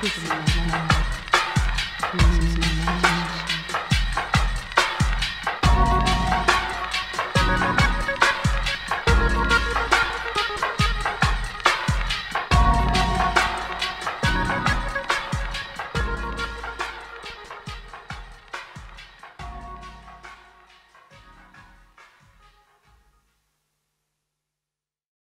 This is my. This is my life.